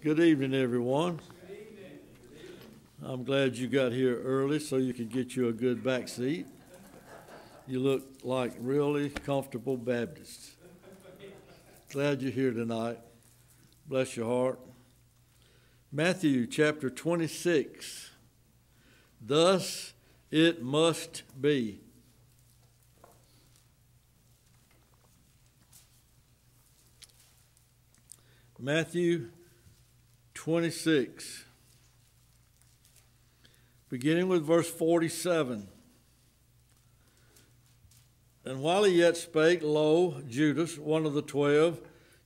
Good evening, everyone. I'm glad you got here early so you could get you a good back seat. You look like really comfortable Baptists. Glad you're here tonight. Bless your heart. Matthew chapter 26. Thus it must be. Matthew 26, beginning with verse 47. And while he yet spake, lo, Judas, one of the twelve,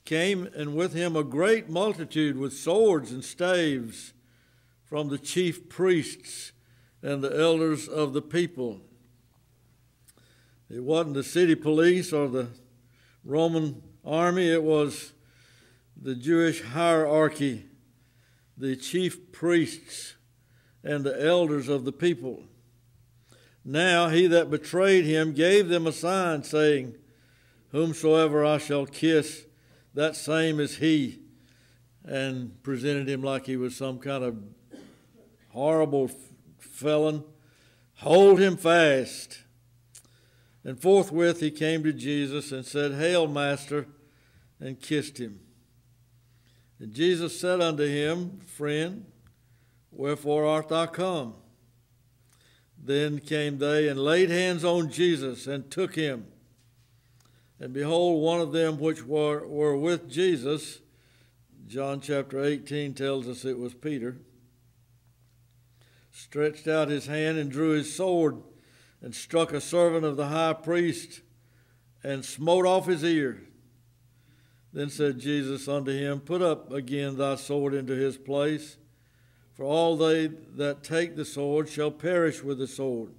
came, and with him a great multitude with swords and staves from the chief priests and the elders of the people. It wasn't the city police or the Roman army, it was the Jewish hierarchy, the chief priests, and the elders of the people. Now he that betrayed him gave them a sign, saying, Whomsoever I shall kiss, that same is he, and presented him like he was some kind of horrible felon. Hold him fast. And forthwith he came to Jesus and said, Hail, Master, and kissed him. And Jesus said unto him, Friend, wherefore art thou come? Then came they and laid hands on Jesus and took him. And behold, one of them which were, were with Jesus, John chapter 18 tells us it was Peter, stretched out his hand and drew his sword and struck a servant of the high priest and smote off his ear. Then said Jesus unto him, Put up again thy sword into his place, for all they that take the sword shall perish with the sword.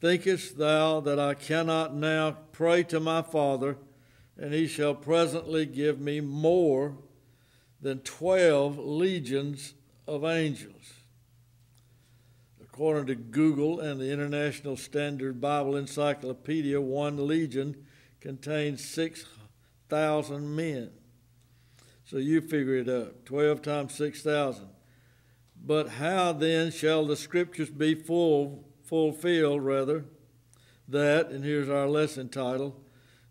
Thinkest thou that I cannot now pray to my Father, and he shall presently give me more than twelve legions of angels? According to Google and the International Standard Bible Encyclopedia, one legion contains six thousand men. So you figure it up 12 times 6,000. But how then shall the scriptures be full, fulfilled, rather, that, and here's our lesson title,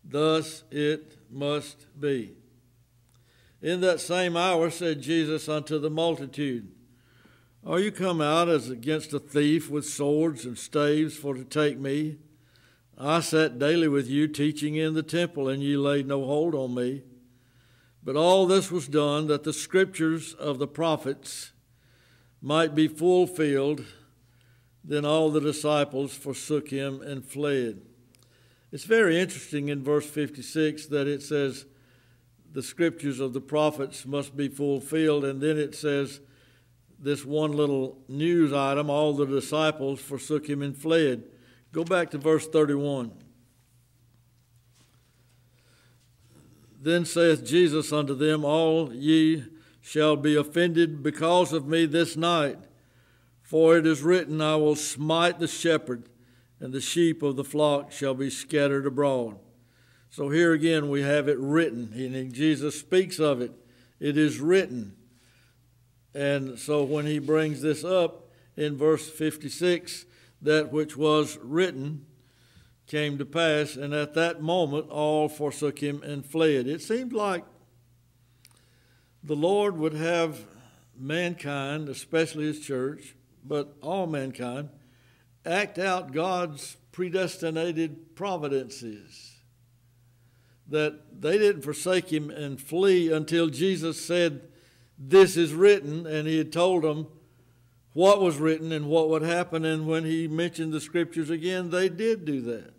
thus it must be. In that same hour said Jesus unto the multitude, Are you come out as against a thief with swords and staves for to take me? I sat daily with you teaching in the temple, and ye laid no hold on me. But all this was done that the scriptures of the prophets might be fulfilled. Then all the disciples forsook him and fled. It's very interesting in verse 56 that it says the scriptures of the prophets must be fulfilled, and then it says this one little news item all the disciples forsook him and fled. Go back to verse 31. Then saith Jesus unto them, All ye shall be offended because of me this night. For it is written, I will smite the shepherd, and the sheep of the flock shall be scattered abroad. So here again we have it written, and Jesus speaks of it. It is written. And so when he brings this up in verse 56, that which was written came to pass, and at that moment all forsook him and fled. It seemed like the Lord would have mankind, especially his church, but all mankind, act out God's predestinated providences. That they didn't forsake him and flee until Jesus said, This is written, and he had told them, what was written and what would happen. And when he mentioned the scriptures again, they did do that.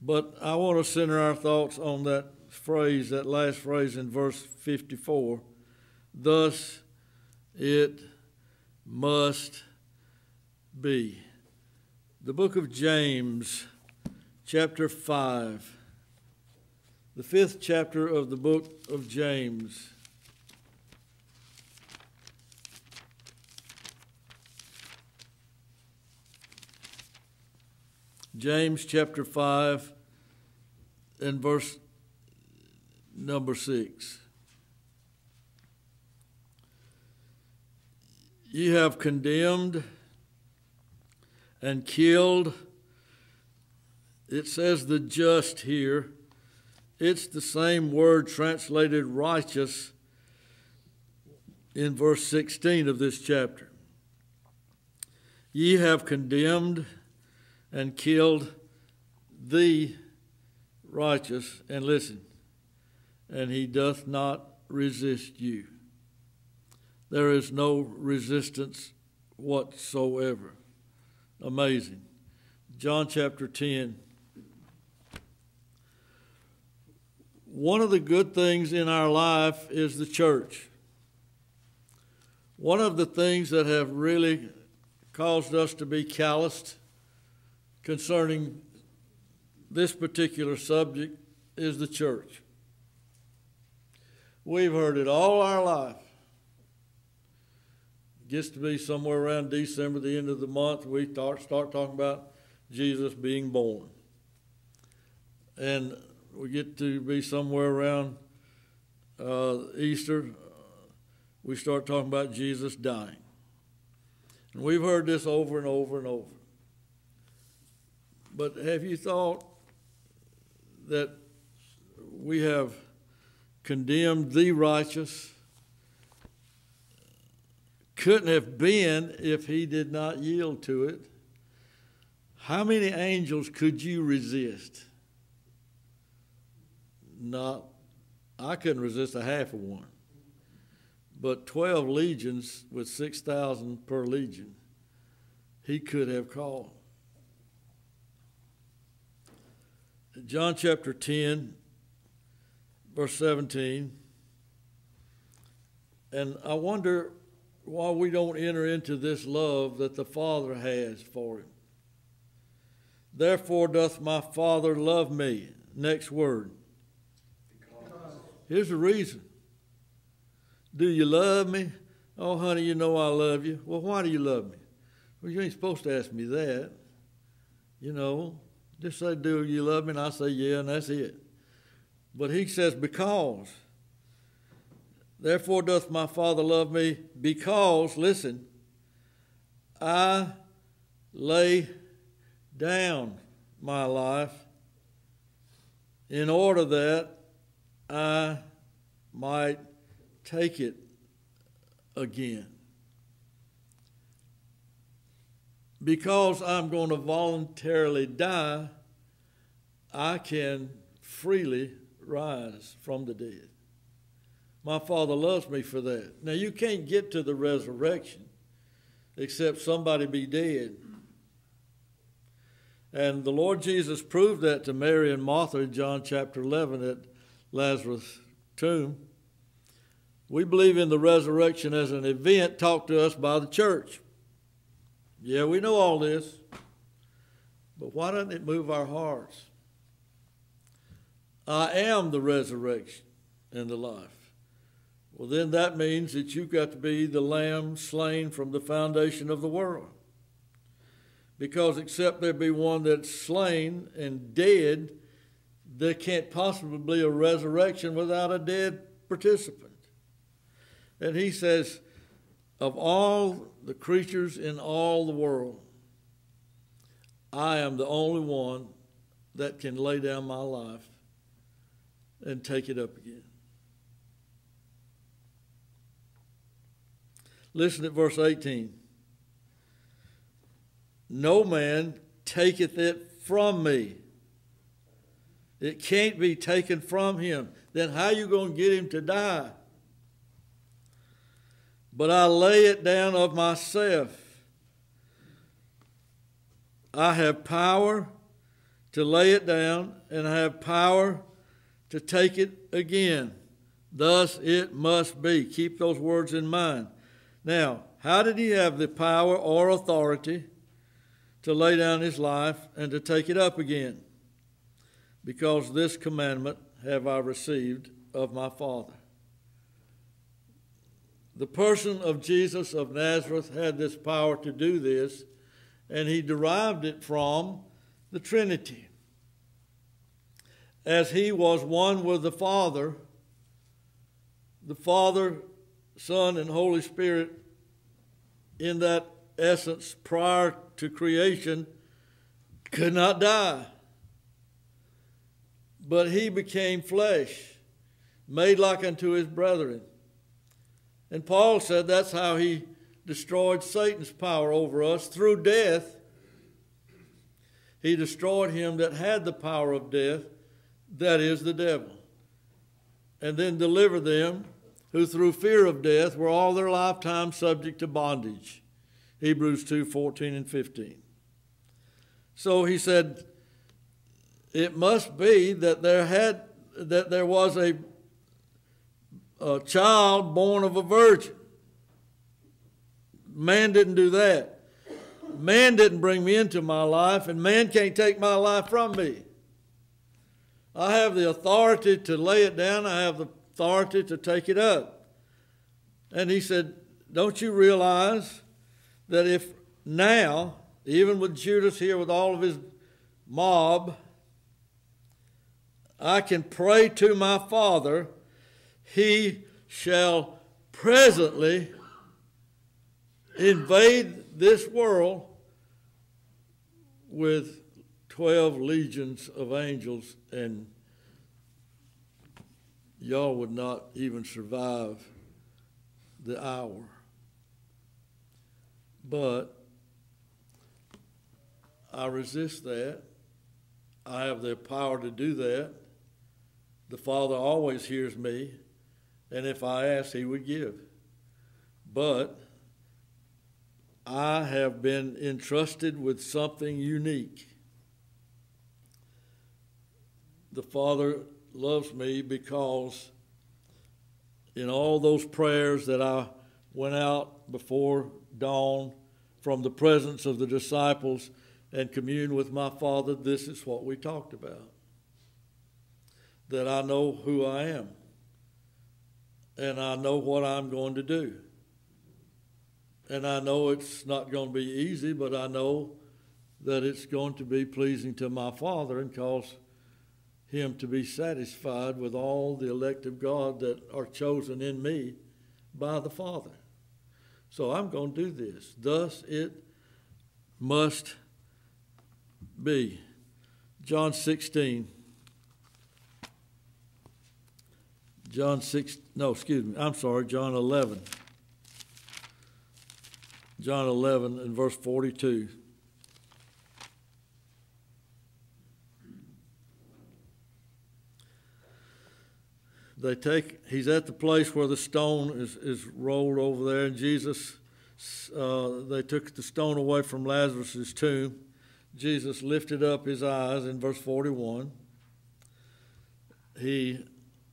But I want to center our thoughts on that phrase, that last phrase in verse 54. Thus it must be. The book of James, chapter 5, the fifth chapter of the book of James. James chapter 5 and verse number 6. Ye have condemned and killed. It says the just here. It's the same word translated righteous in verse 16 of this chapter. Ye have condemned and killed the righteous, and listen, and he doth not resist you. There is no resistance whatsoever. Amazing. John chapter 10. One of the good things in our life is the church. One of the things that have really caused us to be calloused concerning this particular subject is the church. We've heard it all our life. Gets to be somewhere around December, the end of the month, we start, start talking about Jesus being born. And we get to be somewhere around uh, Easter, we start talking about Jesus dying. And we've heard this over and over and over. But have you thought that we have condemned the righteous? Couldn't have been if he did not yield to it. How many angels could you resist? Not, I couldn't resist a half of one but 12 legions with 6,000 per legion, he could have called. John chapter 10, verse 17. And I wonder why we don't enter into this love that the Father has for him. Therefore doth my Father love me. Next word. Because. Here's the reason. Do you love me? Oh, honey, you know I love you. Well, why do you love me? Well, you ain't supposed to ask me that. You know, just say, Do you love me? And I say, Yeah, and that's it. But he says, Because. Therefore doth my Father love me, because, listen, I lay down my life in order that I might take it again. Because I'm going to voluntarily die, I can freely rise from the dead. My Father loves me for that. Now, you can't get to the resurrection except somebody be dead. And the Lord Jesus proved that to Mary and Martha in John chapter 11 at Lazarus' tomb. We believe in the resurrection as an event taught to us by the church. Yeah, we know all this, but why doesn't it move our hearts? I am the resurrection and the life. Well, then that means that you've got to be the lamb slain from the foundation of the world. Because except there be one that's slain and dead, there can't possibly be a resurrection without a dead participant. And he says, Of all the creatures in all the world, I am the only one that can lay down my life and take it up again. Listen at verse 18. No man taketh it from me. It can't be taken from him. Then how are you going to get him to die? But I lay it down of myself. I have power to lay it down, and I have power to take it again. Thus it must be. Keep those words in mind. Now, how did he have the power or authority to lay down his life and to take it up again? Because this commandment have I received of my Father. The person of Jesus of Nazareth had this power to do this, and he derived it from the Trinity. As he was one with the Father, the Father, Son, and Holy Spirit in that essence prior to creation could not die. But he became flesh, made like unto his brethren. And Paul said that's how he destroyed Satan's power over us through death. He destroyed him that had the power of death, that is the devil, and then delivered them who through fear of death were all their lifetime subject to bondage. Hebrews 2 14 and 15. So he said, it must be that there had that there was a, a child born of a virgin. Man didn't do that. Man didn't bring me into my life, and man can't take my life from me. I have the authority to lay it down, I have the authority to take it up. And he said, Don't you realize that if now, even with Judas here with all of his mob, I can pray to my Father, he shall presently invade this world with 12 legions of angels, and y'all would not even survive the hour. But I resist that. I have the power to do that. The Father always hears me, and if I ask, He would give. But I have been entrusted with something unique. The Father loves me because in all those prayers that I went out before dawn from the presence of the disciples and commune with my Father, this is what we talked about. That I know who I am and I know what I'm going to do. And I know it's not going to be easy, but I know that it's going to be pleasing to my Father and cause Him to be satisfied with all the elect of God that are chosen in me by the Father. So I'm going to do this. Thus it must be. John 16. John 6, no, excuse me, I'm sorry, John 11. John 11 and verse 42. They take, he's at the place where the stone is, is rolled over there, and Jesus, uh, they took the stone away from Lazarus' tomb. Jesus lifted up his eyes in verse 41. He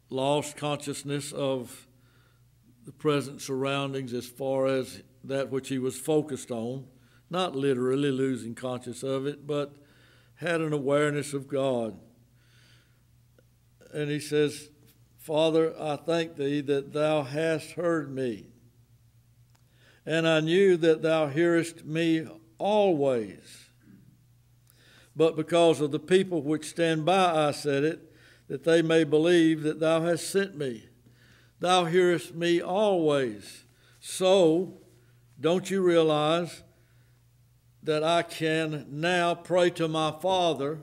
lost consciousness of the present surroundings as far as that which he was focused on, not literally losing conscious of it, but had an awareness of God. And he says, Father, I thank thee that thou hast heard me. And I knew that thou hearest me always. But because of the people which stand by, I said it, that they may believe that thou hast sent me. Thou hearest me always. So, don't you realize that I can now pray to my Father,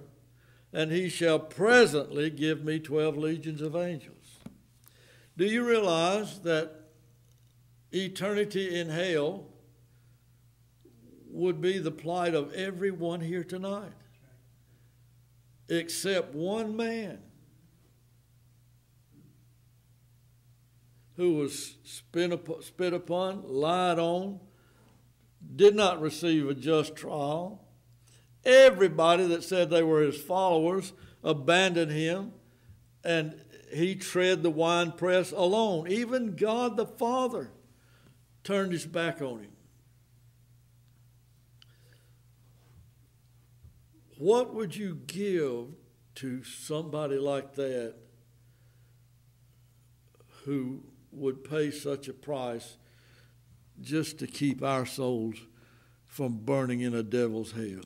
and he shall presently give me 12 legions of angels? Do you realize that eternity in hell would be the plight of everyone here tonight? Except one man who was spit upon, lied on, did not receive a just trial. Everybody that said they were his followers abandoned him, and he tread the winepress alone. Even God the Father turned his back on him. What would you give to somebody like that who would pay such a price just to keep our souls from burning in a devil's hell.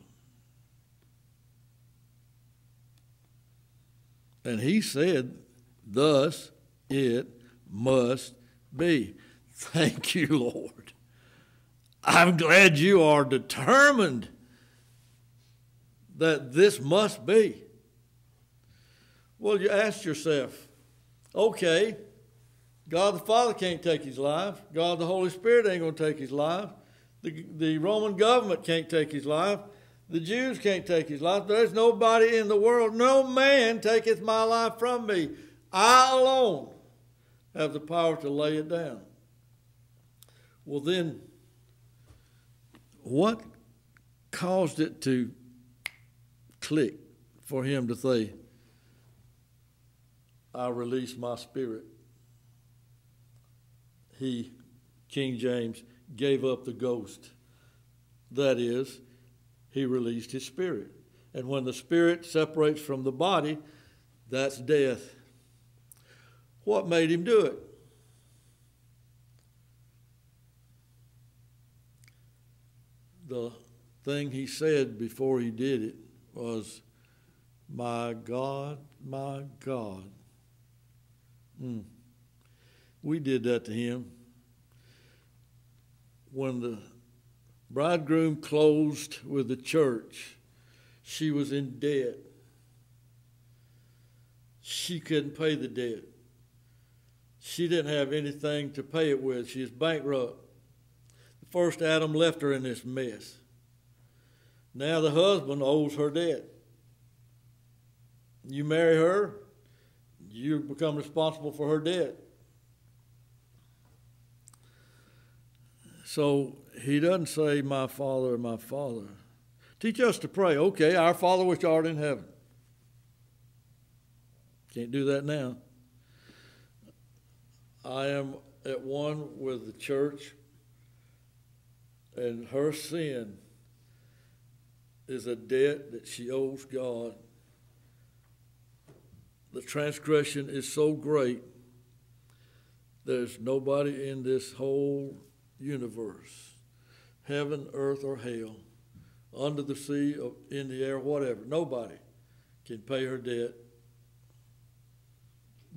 And he said, Thus it must be. Thank you, Lord. I'm glad you are determined that this must be. Well, you ask yourself, okay, God the Father can't take his life. God the Holy Spirit ain't going to take his life. The, the Roman government can't take his life. The Jews can't take his life. There's nobody in the world, no man taketh my life from me. I alone have the power to lay it down. Well, then, what caused it to click for him to say, I release my spirit? He, King James, gave up the ghost. That is, he released his spirit. And when the spirit separates from the body, that's death. What made him do it? The thing he said before he did it was, My God, my God. Mm. We did that to him. When the bridegroom closed with the church, she was in debt. She couldn't pay the debt. She didn't have anything to pay it with. She was bankrupt. The first Adam left her in this mess. Now the husband owes her debt. You marry her, you become responsible for her debt. So he doesn't say, My Father, my Father. Teach us to pray. Okay, our Father which art in heaven. Can't do that now. I am at one with the church, and her sin is a debt that she owes God. The transgression is so great, there's nobody in this whole universe heaven, earth, or hell, under the sea, in the air, whatever. Nobody can pay her debt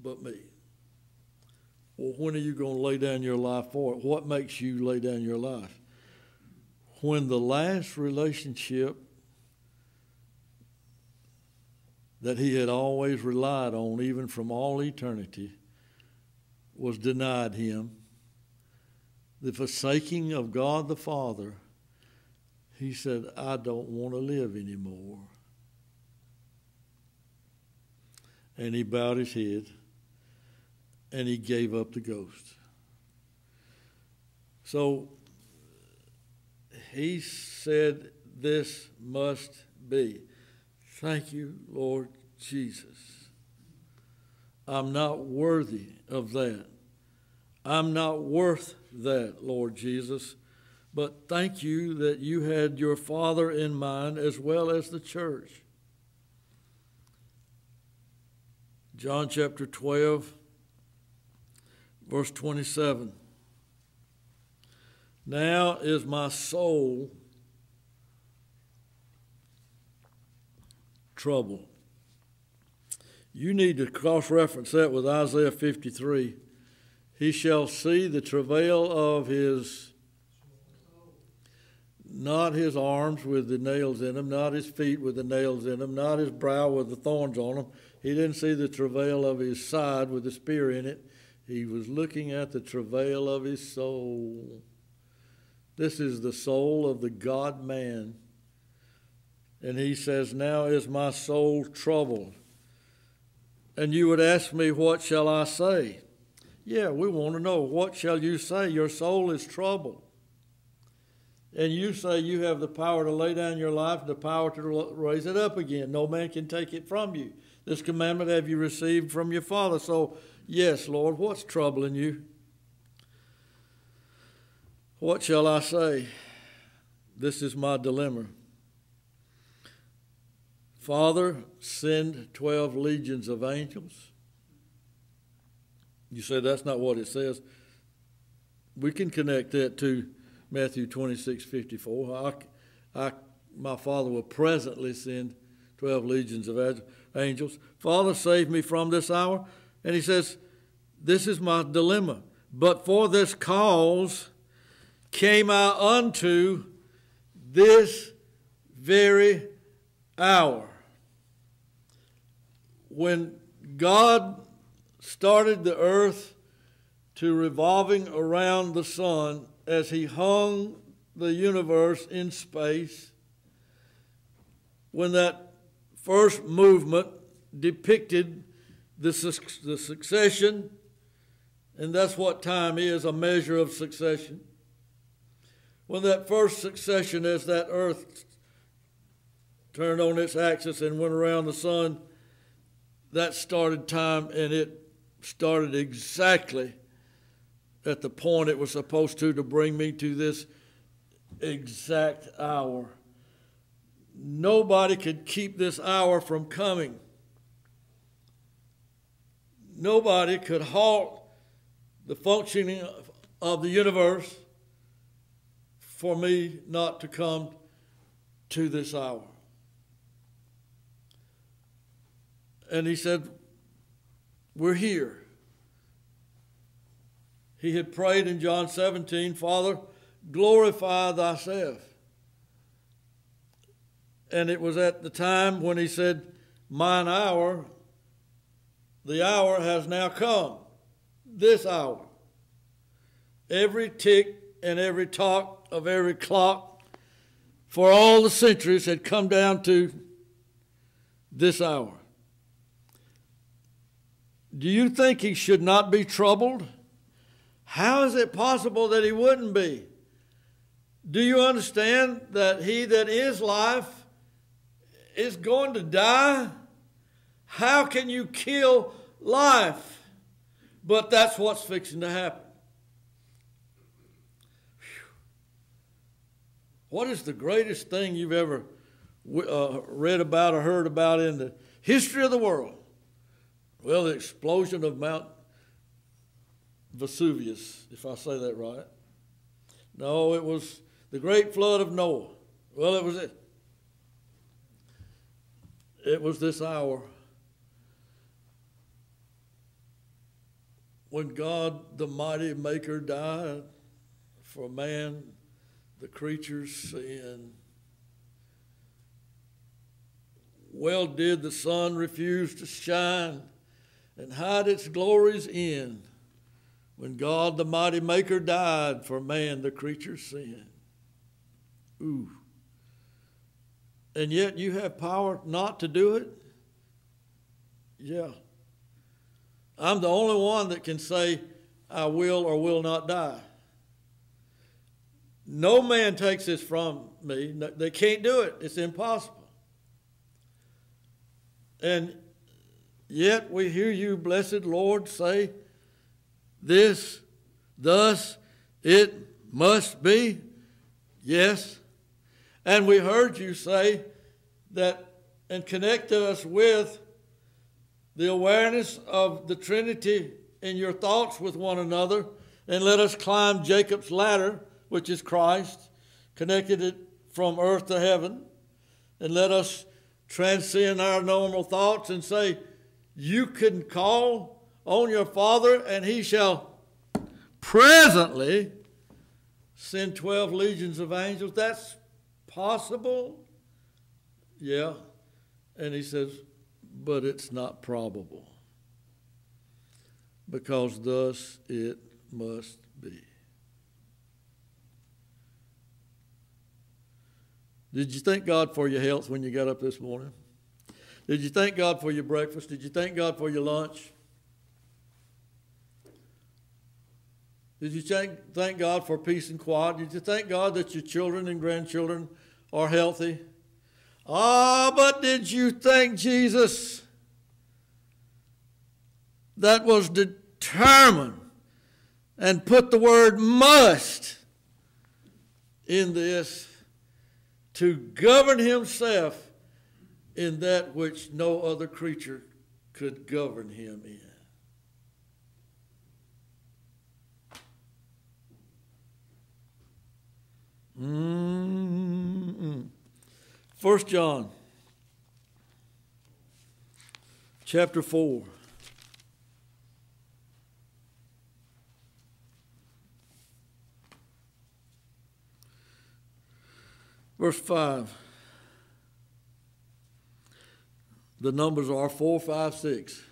but me. Well, when are you going to lay down your life for it? What makes you lay down your life? When the last relationship that he had always relied on, even from all eternity, was denied him, the forsaking of God the Father, he said, I don't want to live anymore. And he bowed his head and he gave up the ghost. So he said, This must be. Thank you, Lord Jesus. I'm not worthy of that. I'm not worth that, Lord Jesus. But thank you that you had your Father in mind as well as the church. John chapter 12, verse 27. Now is my soul troubled. You need to cross reference that with Isaiah 53. He shall see the travail of his, not his arms with the nails in them, not his feet with the nails in them, not his brow with the thorns on them. He didn't see the travail of his side with the spear in it. He was looking at the travail of his soul. This is the soul of the God man. And he says, Now is my soul troubled. And you would ask me, What shall I say? Yeah, we want to know what shall you say? Your soul is troubled. And you say you have the power to lay down your life, the power to raise it up again. No man can take it from you. This commandment have you received from your Father. So, yes, Lord, what's troubling you? What shall I say? This is my dilemma. Father, send 12 legions of angels you say that's not what it says. We can connect that to Matthew 26, 54. I, I, my Father will presently send 12 legions of angels. Father, save me from this hour. And he says, This is my dilemma. But for this cause, came I unto this very hour. When God started the earth to revolving around the sun as he hung the universe in space, when that first movement depicted the, su- the succession, and that's what time is a measure of succession. When that first succession, as that earth turned on its axis and went around the sun, that started time and it started exactly at the point it was supposed to to bring me to this exact hour. Nobody could keep this hour from coming. Nobody could halt the functioning of the universe for me not to come to this hour. And he said, We're here. He had prayed in John 17, Father, glorify thyself. And it was at the time when he said, Mine hour, the hour has now come. This hour. Every tick and every talk of every clock for all the centuries had come down to this hour. Do you think he should not be troubled? How is it possible that he wouldn't be? Do you understand that he that is life is going to die? How can you kill life? But that's what's fixing to happen. What is the greatest thing you've ever uh, read about or heard about in the history of the world? Well, the explosion of Mount Vesuvius, if I say that right. No, it was the great flood of Noah. Well, it was it. It was this hour when God, the mighty maker, died for man, the creature's sin. Well, did the sun refuse to shine and hide its glories in when God, the mighty maker, died for man, the creature's sin. Ooh. And yet you have power not to do it? Yeah. I'm the only one that can say, I will or will not die. No man takes this from me. They can't do it, it's impossible. And Yet we hear you, blessed Lord, say, This, thus, it must be. Yes. And we heard you say that and connect us with the awareness of the Trinity in your thoughts with one another, and let us climb Jacob's ladder, which is Christ, connected it from earth to heaven, and let us transcend our normal thoughts and say, you can call on your Father, and he shall presently send 12 legions of angels. That's possible. Yeah. And he says, but it's not probable. Because thus it must be. Did you thank God for your health when you got up this morning? Did you thank God for your breakfast? Did you thank God for your lunch? Did you thank, thank God for peace and quiet? Did you thank God that your children and grandchildren are healthy? Ah, but did you thank Jesus that was determined and put the word must in this to govern himself in that which no other creature could govern him in. Mm-mm. First John chapter 4. Verse 5. The numbers are 4, 5, 6.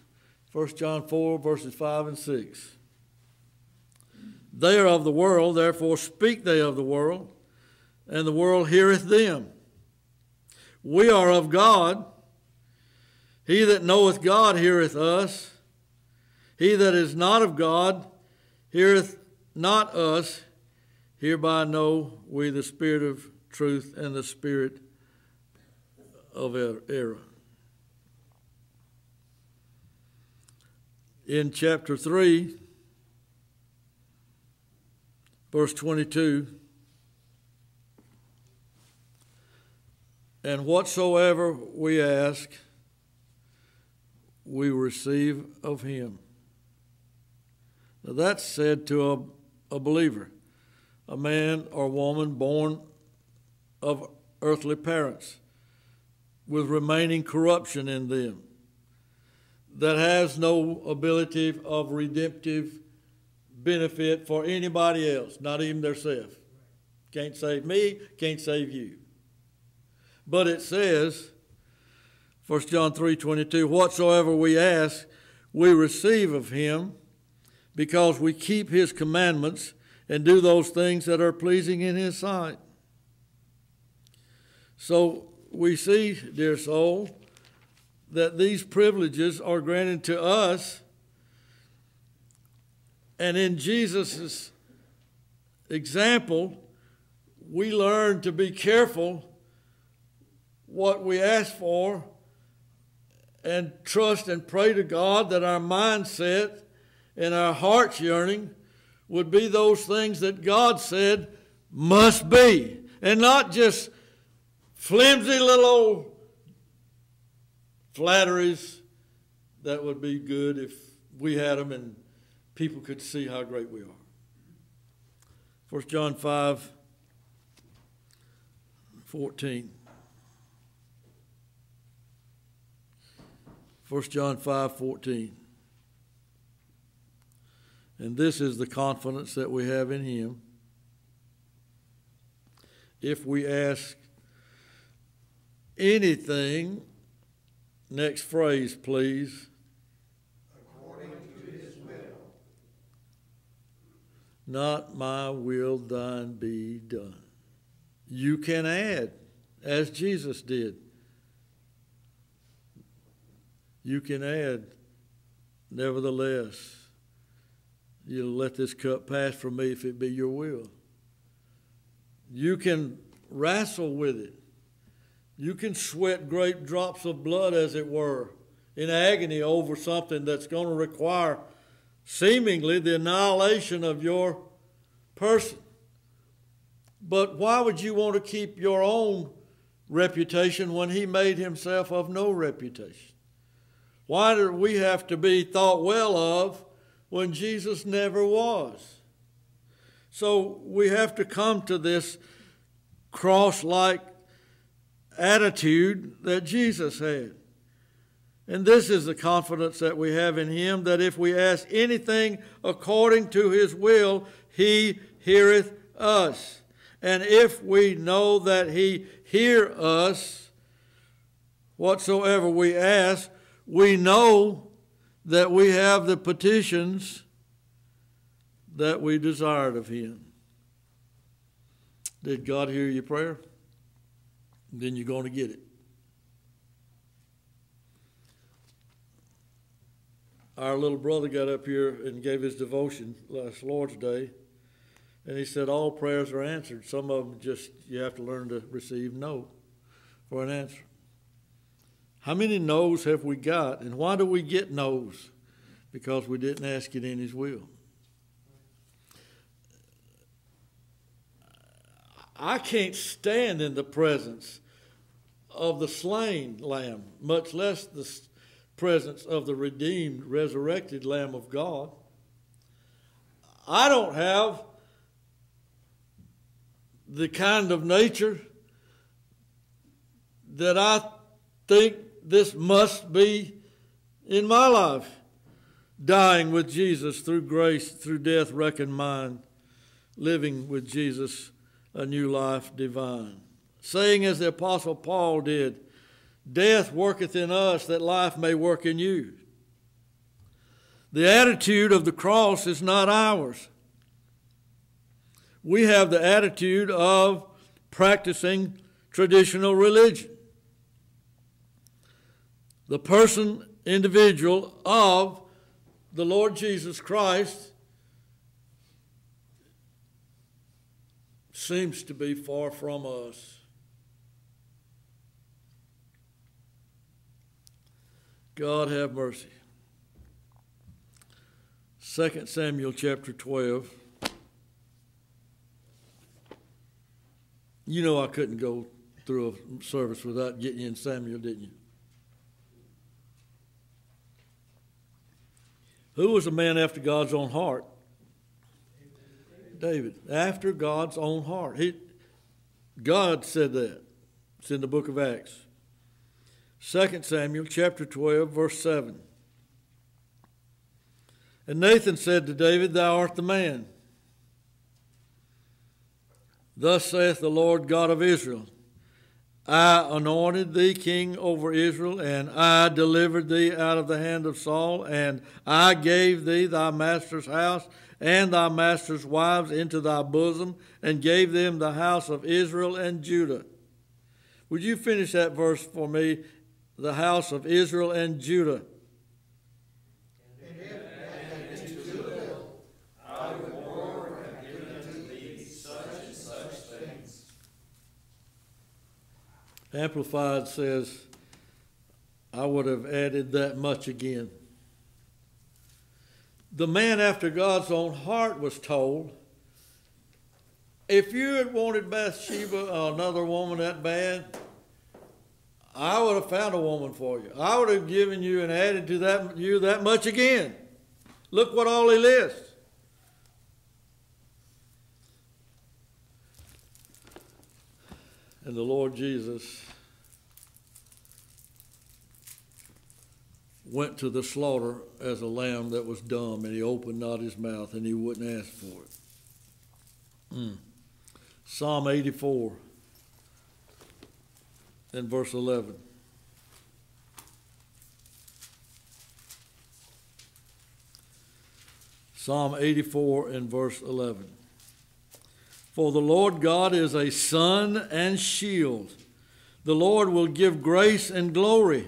1 John 4, verses 5 and 6. They are of the world, therefore speak they of the world, and the world heareth them. We are of God. He that knoweth God heareth us. He that is not of God heareth not us. Hereby know we the spirit of truth and the spirit of er, error. In chapter 3, verse 22, and whatsoever we ask, we receive of him. Now that's said to a, a believer, a man or woman born of earthly parents with remaining corruption in them that has no ability of redemptive benefit for anybody else, not even themselves. Can't save me, can't save you. But it says, 1 John 3 22, whatsoever we ask, we receive of him because we keep his commandments and do those things that are pleasing in his sight. So we see, dear soul, that these privileges are granted to us. And in Jesus' example, we learn to be careful what we ask for and trust and pray to God that our mindset and our heart's yearning would be those things that God said must be, and not just flimsy little old flatteries that would be good if we had them and people could see how great we are. 1 John 5 14. 1 John 5 14. And this is the confidence that we have in Him. If we ask anything Next phrase, please. According to his will. Not my will, thine be done. You can add, as Jesus did. You can add, nevertheless, you'll let this cup pass from me if it be your will. You can wrestle with it. You can sweat great drops of blood, as it were, in agony over something that's going to require seemingly the annihilation of your person. But why would you want to keep your own reputation when he made himself of no reputation? Why do we have to be thought well of when Jesus never was? So we have to come to this cross like attitude that Jesus had. And this is the confidence that we have in Him that if we ask anything according to His will, He heareth us. And if we know that He hear us, whatsoever we ask, we know that we have the petitions that we desired of Him. Did God hear your prayer? Then you're going to get it. Our little brother got up here and gave his devotion last Lord's Day, and he said all prayers are answered. Some of them just you have to learn to receive no for an answer. How many no's have we got, and why do we get no's? Because we didn't ask it in His will. I can't stand in the presence of the slain lamb, much less the presence of the redeemed, resurrected Lamb of God. I don't have the kind of nature that I think this must be in my life. Dying with Jesus through grace, through death reckoned mine, living with Jesus a new life divine. saying as the Apostle Paul did, Death worketh in us that life may work in you. The attitude of the cross is not ours. We have the attitude of practicing traditional religion. The person, individual of the Lord Jesus Christ seems to be far from us. God have mercy. 2 Samuel chapter 12. You know I couldn't go through a service without getting in Samuel, didn't you? Who was a man after God's own heart? David. After God's own heart. He, God said that. It's in the book of Acts. 2 Samuel chapter 12, verse 7. And Nathan said to David, Thou art the man. Thus saith the Lord God of Israel I anointed thee king over Israel, and I delivered thee out of the hand of Saul, and I gave thee thy master's house and thy master's wives into thy bosom, and gave them the house of Israel and Judah. Would you finish that verse for me? the house of Israel and Judah. Amplified says, I would have added that much again. The man after God's own heart was told, if you had wanted Bathsheba, another woman that bad, I would have found a woman for you. I would have given you and added to that you that much again. Look what all he lists. And the Lord Jesus went to the slaughter as a lamb that was dumb, and he opened not his mouth, and he wouldn't ask for it. Mm. Psalm 84 and verse 11. Psalm 84 and verse 11. For the Lord God is a sun and shield. The Lord will give grace and glory.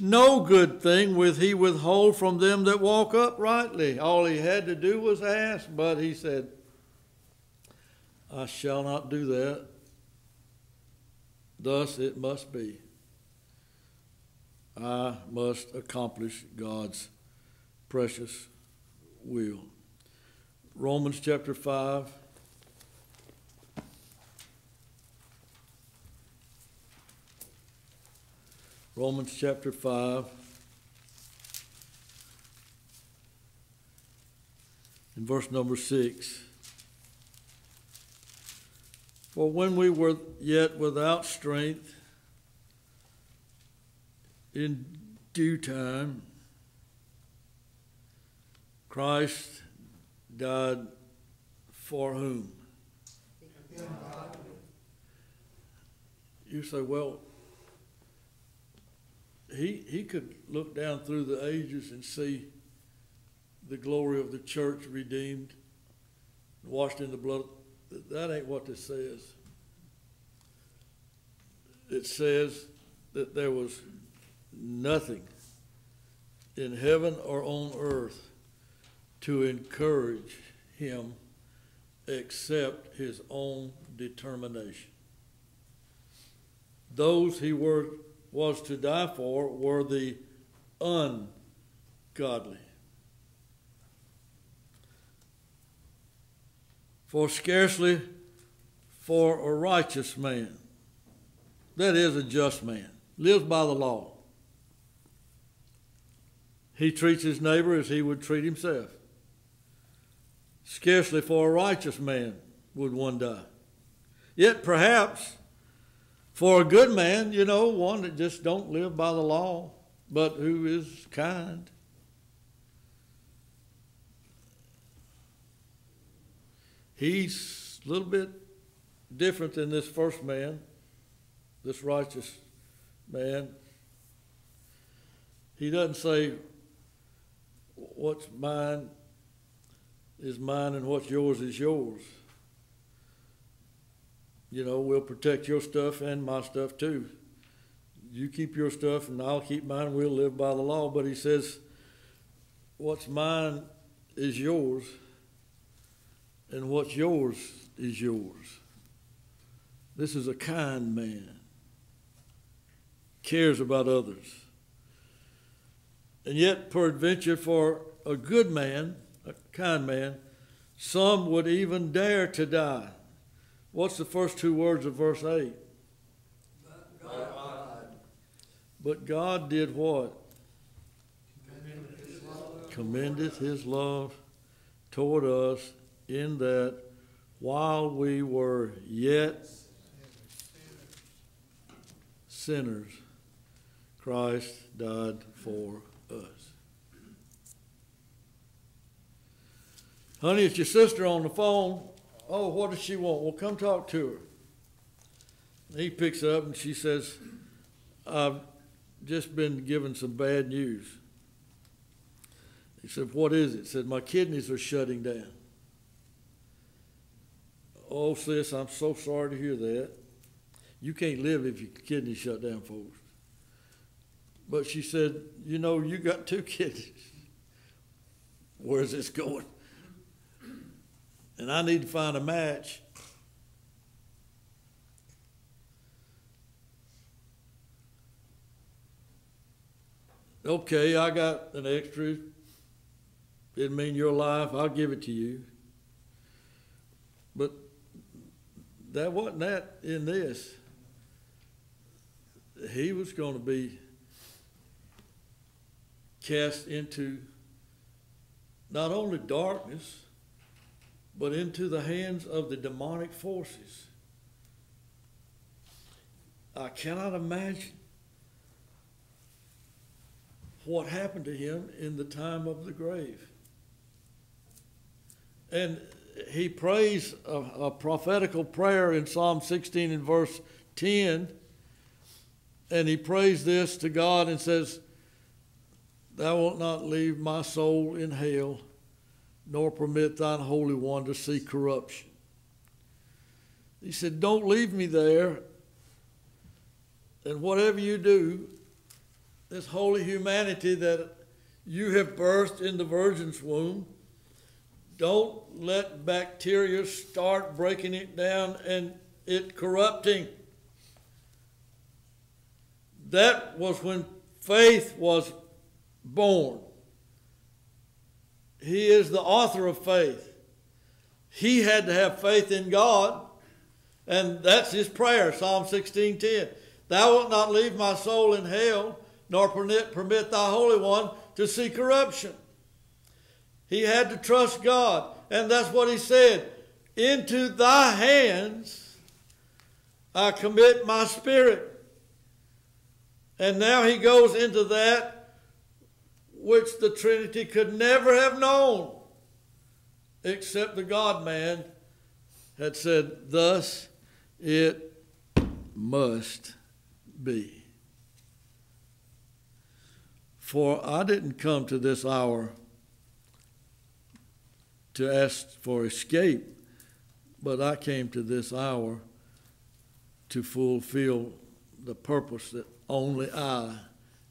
No good thing will he withhold from them that walk uprightly. All he had to do was ask, but he said, I shall not do that. Thus it must be. I must accomplish God's precious will. Romans chapter 5. Romans chapter 5. In verse number 6. For when we were yet without strength, in due time, Christ died for whom? You say, well, he, he could look down through the ages and see the glory of the church redeemed, washed in the blood that ain't what this says. It says that there was nothing in heaven or on earth to encourage him except his own determination. Those he were, was to die for were the ungodly. For scarcely for a righteous man, that is a just man, lives by the law. He treats his neighbor as he would treat himself. Scarcely for a righteous man would one die. Yet perhaps for a good man, you know, one that just don't live by the law, but who is kind He's a little bit different than this first man. this righteous man, he doesn't say what's mine is mine and what's yours is yours. You know, we'll protect your stuff and my stuff too. You keep your stuff and I'll keep mine. We'll live by the law. But he says, what's mine is yours, and what's yours is yours. This is a kind man, cares about others. And yet, peradventure, for a good man, a kind man, some would even dare to die. What's the first two words of verse 8? But God, But God did what? commended his love Commendeth his love toward us in that while we were yet sinners, Christ died for us. Honey, it's your sister on the phone. Oh, what does she want? Well, come talk to her. He picks up and she says, I've just been given some bad news. He said, What is it? He said, My kidneys are shutting down. Oh, sis, I'm so sorry to hear that. You can't live if your kidneys shut down, folks. But she said, You know, you got two kidneys. Where's this going? And I need to find a match. Okay, I got an extra didn't mean your life. I'll give it to you. But that wasn't that in this. He was going to be cast into not only darkness, but into the hands of the demonic forces. I cannot imagine what happened to him in the time of the grave. And he prays a, a, prophetical prayer in Psalm 16 and verse 10. And he prays this to God and says, Thou wilt not leave my soul in hell, nor permit thine Holy One to see corruption. He said, Don't leave me there. And whatever you do, this holy humanity that you have birthed in the virgin's womb, don't let bacteria start breaking it down and it corrupting. That was when faith was born. He is the author of faith. He had to have faith in God, and that's his prayer, Psalm 16:10. Thou wilt not leave my soul in hell, nor permit, permit thy Holy One to see corruption. He had to trust God. And that's what he said. Into thy hands I commit my spirit. And now he goes into that which the Trinity could never have known, except the God man had said, Thus it must be. For I didn't come to this hour to ask for escape, but I came to this hour to fulfill the purpose that only I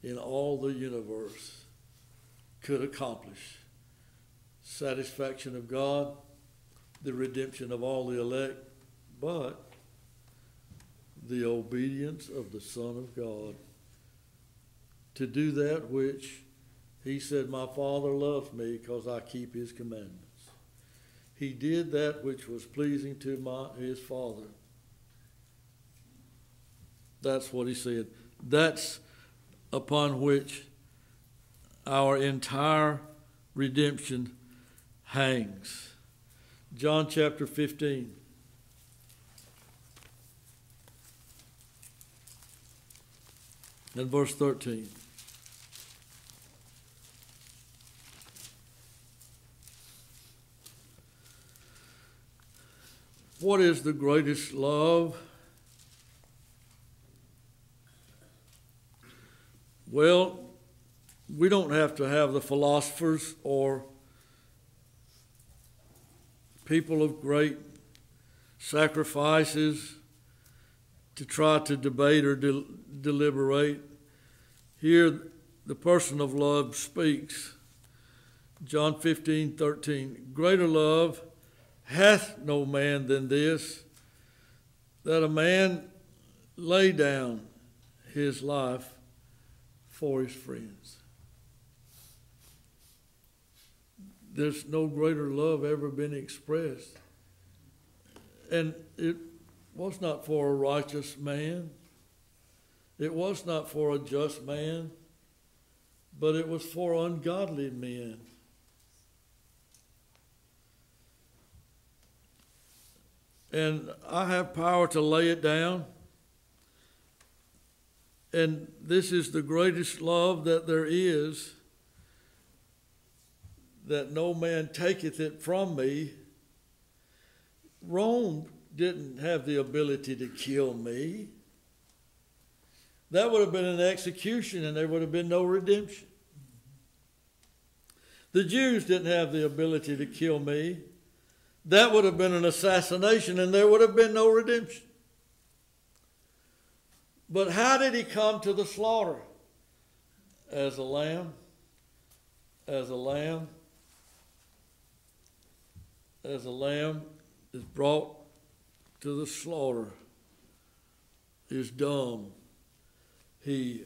in all the universe could accomplish satisfaction of God, the redemption of all the elect, but the obedience of the Son of God to do that which he said, My Father loves me because I keep his commandments. He did that which was pleasing to my, his Father. That's what he said. That's upon which our entire redemption hangs. John chapter 15. And verse 13. What is the greatest love? Well, we don't have to have the philosophers or people of great sacrifices to try to debate or del- deliberate. Here, the person of love speaks. John 15, 13. Greater love hath no man than this, that a man lay down his life for his friends. There's no greater love ever been expressed. And it was not for a righteous man, it was not for a just man, but it was for ungodly men. And I have power to lay it down. And this is the greatest love that there is, that no man taketh it from me. Rome didn't have the ability to kill me. That would have been an execution and there would have been no redemption. The Jews didn't have the ability to kill me. That would have been an assassination and there would have been no redemption. But how did he come to the slaughter? As a lamb, as a lamb, as a lamb is brought to the slaughter, is dumb. He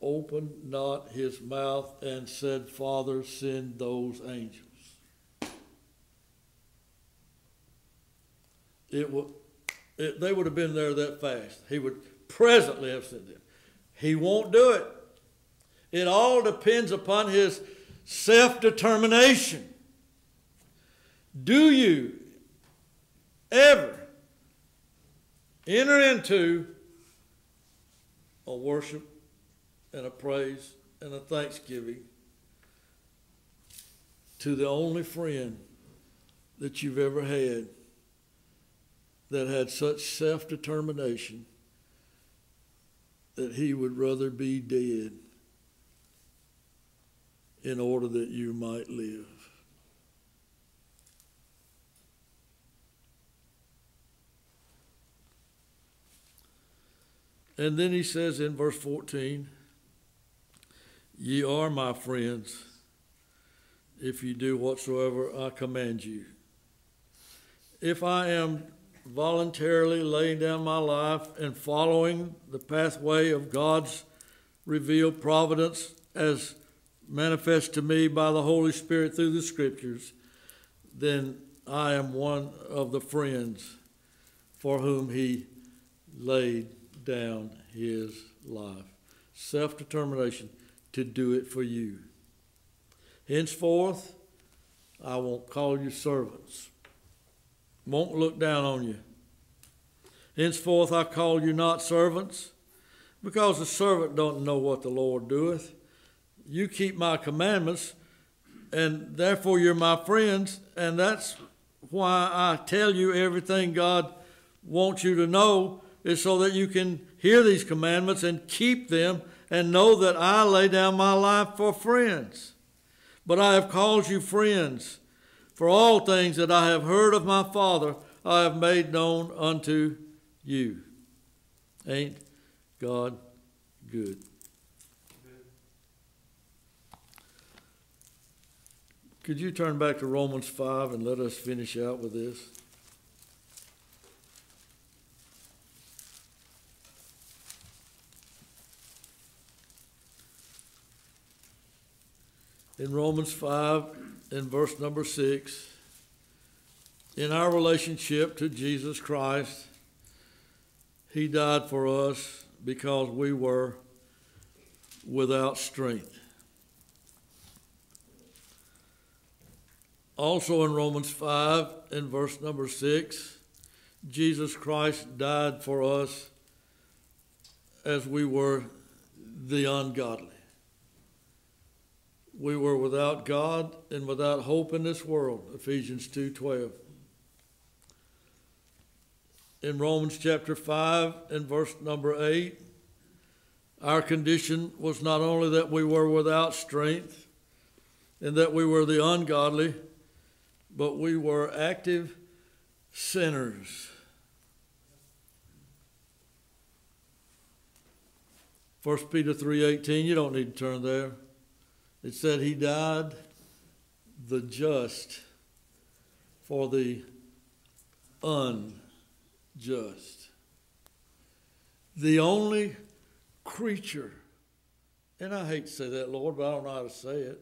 opened not his mouth and said, Father, send those angels. It would, it, they would have been there that fast. He would presently have said that. He won't do it. It all depends upon his self determination. Do you ever enter into a worship and a praise and a thanksgiving to the only friend that you've ever had that had such self determination that he would rather be dead in order that you might live. And then he says in verse 14, Ye are my friends if you do whatsoever I command you. If I am voluntarily laying down my life and following the pathway of God's revealed providence as manifest to me by the Holy Spirit through the Scriptures, then I am one of the friends for whom He laid down His life. Self determination to do it for you. Henceforth, I won't call you servants won't look down on you. Henceforth I call you not servants, because the servant don't know what the Lord doeth. You keep my commandments, and therefore you're my friends, and that's why I tell you everything God wants you to know is so that you can hear these commandments and keep them and know that I lay down my life for friends. But I have called you friends for all things that I have heard of my Father, I have made known unto you. Ain't God good? Could you turn back to Romans 5 and let us finish out with this? In Romans 5, in verse number six, in our relationship to Jesus Christ, He died for us because we were without strength. Also in Romans 5, in verse number 6, Jesus Christ died for us as we were the ungodly we were without God and without hope in this world. Ephesians 2:12. In Romans chapter 5 and verse number 8, Our condition was not only that we were without strength and that we were the ungodly, but we were active sinners. First Peter 3:18, you don't need to turn there. It said he died the just for the unjust. The only creature, and I hate to say that, Lord, but I don't know how to say it.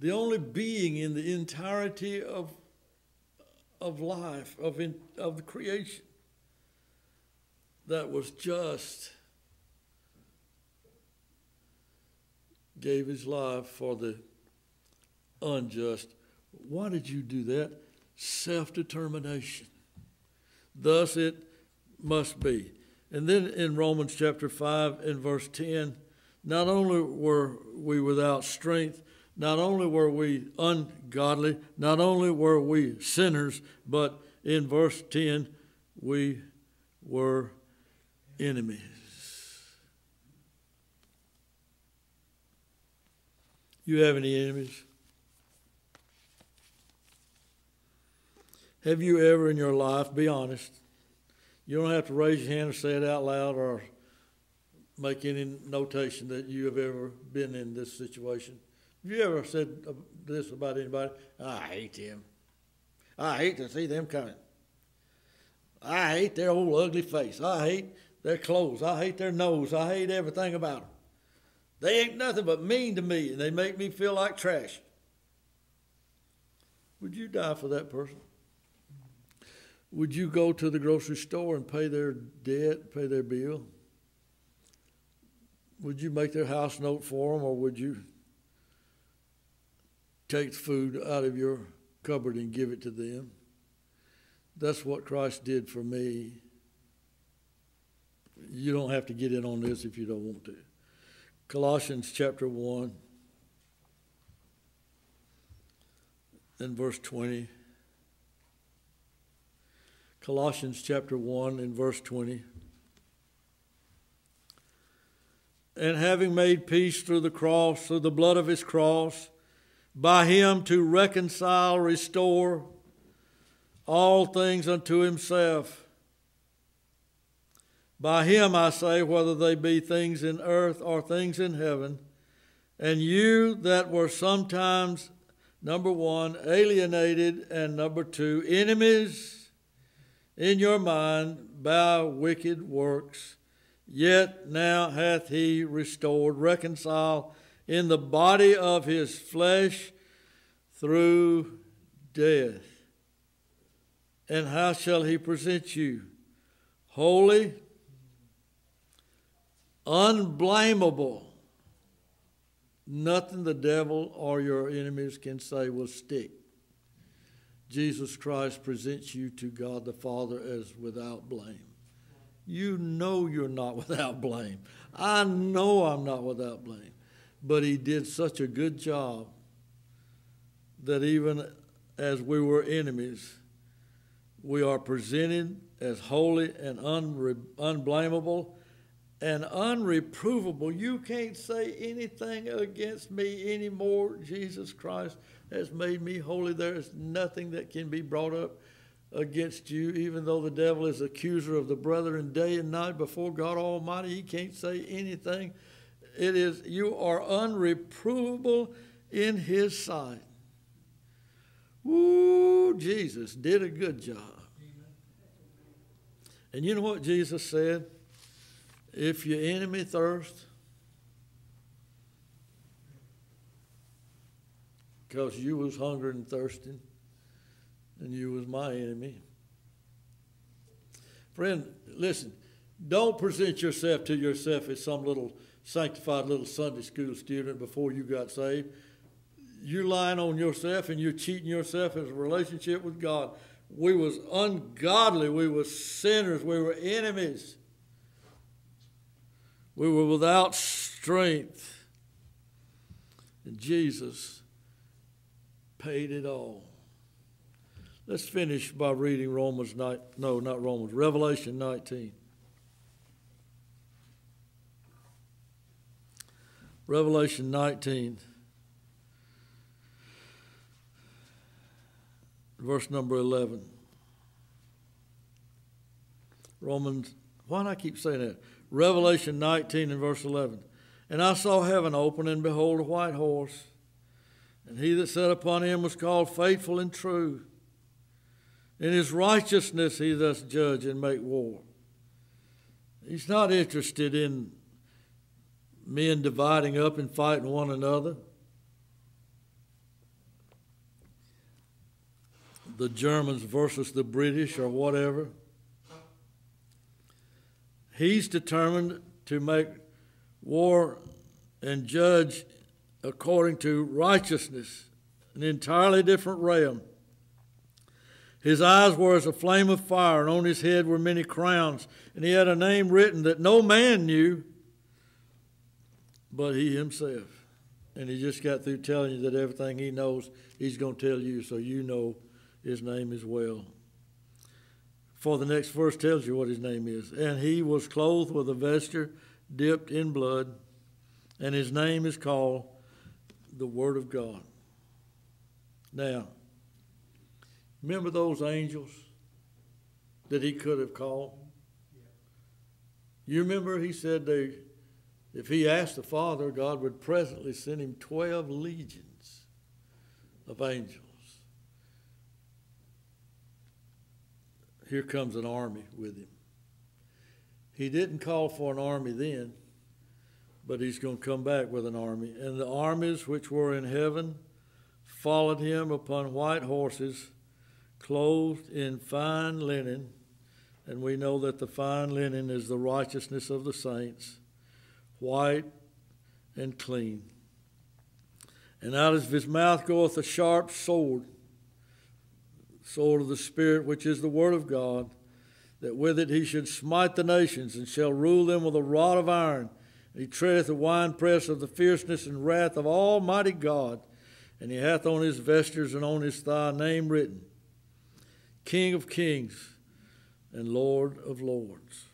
The only being in the entirety of, of life, of, in, of the creation, that was just, gave his life for the unjust. Why did you do that? Self determination. Thus it must be. And then in Romans chapter 5 and verse 10, not only were we without strength, not only were we ungodly, not only were we sinners, but in verse 10, we were enemies. You have any enemies? Have you ever in your life, be honest, you don't have to raise your hand or say it out loud or make any notation that you have ever been in this situation. Have you ever said this about anybody? I hate them. I hate to see them coming. I hate their old ugly face. I hate their clothes. I hate their nose. I hate everything about them. They ain't nothing but mean to me, and they make me feel like trash. Would you die for that person? Would you go to the grocery store and pay their debt, pay their bill? Would you make their house note for them, or would you take the food out of your cupboard and give it to them? That's what Christ did for me. You don't have to get in on this if you don't want to. Colossians chapter 1 and verse 20. Colossians chapter 1 and verse 20. And having made peace through the cross, through the blood of his cross, by him to reconcile, restore all things unto himself. By him I say, whether they be things in earth or things in heaven, and you that were sometimes, number one, alienated, and number two, enemies in your mind by wicked works. Yet now hath he restored, reconciled in the body of his flesh through death. And how shall he present you? Holy, unblameable. Nothing the devil or your enemies can say will stick. Jesus Christ presents you to God the Father as without blame. You know you're not without blame. I know I'm not without blame. But He did such a good job that even as we were enemies, we are presented as holy and unre- unblameable and unreprovable. You can't say anything against me anymore, Jesus Christ has made me holy. There is nothing that can be brought up against you, even though the devil is accuser of the brethren day and night before God Almighty. He can't say anything. It is you are unreprovable in his sight. Woo, Jesus did a good job. And you know what Jesus said? If your enemy thirst, because you was hungry and thirsting and you was my enemy. Friend, listen, don't present yourself to yourself as some little sanctified little Sunday school student before you got saved. You're lying on yourself and you're cheating yourself as a relationship with God. We was ungodly. We were sinners. We were enemies. We were without strength. And Jesus paid it all. Let's finish by reading Romans 9, no, not Romans, Revelation 19. Revelation 19, verse number 11. Romans, why do I keep saying that? Revelation 19 and verse 11. And I saw heaven open, and behold, a white horse. And he that sat upon him was called faithful and true. In his righteousness he doth judge and make war. He's not interested in men dividing up and fighting one another. The Germans versus the British or whatever. He's determined to make war and judge according to righteousness, an entirely different realm. His eyes were as a flame of fire, and on his head were many crowns, and he had a name written that no man knew but he himself. And he just got through telling you that everything he knows, he's going to tell you, so you know his name as well. For the next verse tells you what his name is. And he was clothed with a vesture dipped in blood, and his name is called the Word of God. Now, remember those angels that he could have called? You remember he said they if he asked the Father, God would presently send him 12 legions of angels. Here comes an army with him. He didn't call for an army then, but he's going to come back with an army. And the armies which were in heaven followed him upon white horses, clothed in fine linen. And we know that the fine linen is the righteousness of the saints white and clean. And out of his mouth goeth a sharp sword, sword of the Spirit, which is the Word of God, that with it he should smite the nations, and shall rule them with a rod of iron. And he treadeth the winepress of the fierceness and wrath of Almighty God. And he hath on his vestures and on his thigh name written King of kings and Lord of lords.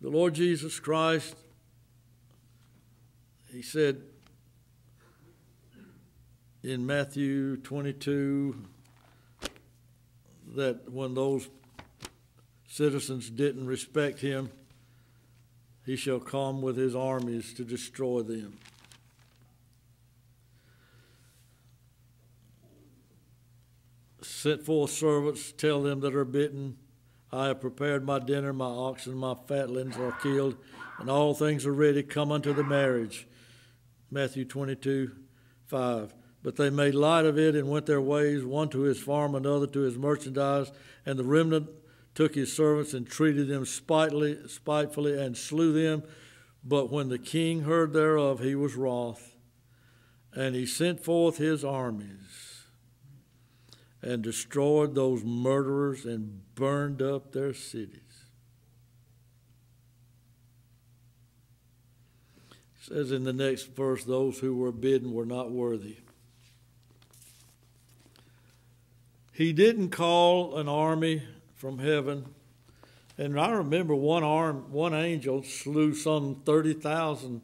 The Lord Jesus Christ, he said in Matthew 22 that when those citizens didn't respect him, he shall come with his armies to destroy them. Sent forth servants, tell them that are bitten, I have prepared my dinner, my oxen, my fatlings are killed, and all things are ready. Come unto the marriage. Matthew 22, 5. But they made light of it and went their ways, one to his farm, another to his merchandise. And the remnant took his servants and treated them spitefully, spitefully and slew them. But when the king heard thereof, he was wroth, and he sent forth his armies and destroyed those murderers and burned up their cities. It says in the next verse, those who were bidden were not worthy. He didn't call an army from heaven. And I remember one arm, one angel slew some 30,000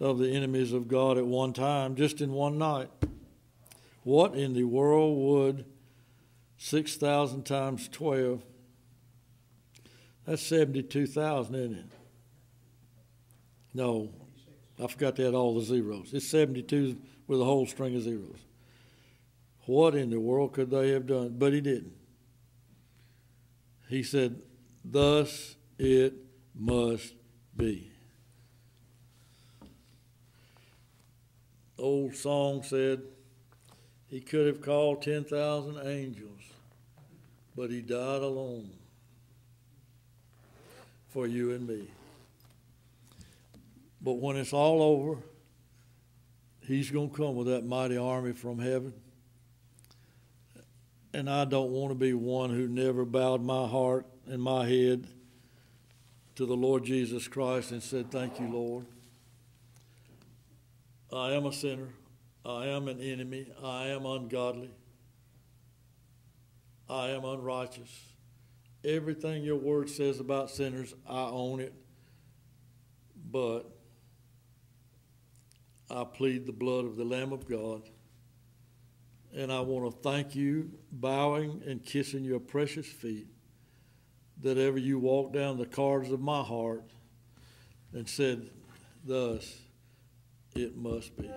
of the enemies of God at one time, just in one night. What in the world would 6,000 times 12. That's 72,000, isn't it? No, I forgot to add all the zeros. It's 72 with a whole string of zeros. What in the world could they have done? But he didn't. He said, Thus it must be. Old song said, He could have called 10,000 angels but he died alone for you and me. But when it's all over, he's going to come with that mighty army from heaven. And I don't want to be one who never bowed my heart and my head to the Lord Jesus Christ and said, Thank you, Lord. I am a sinner. I am an enemy. I am ungodly. I am unrighteous. Everything your word says about sinners, I own it. But I plead the blood of the Lamb of God. And I want to thank you, bowing and kissing your precious feet, that ever you walked down the corridors of my heart and said, Thus it must be.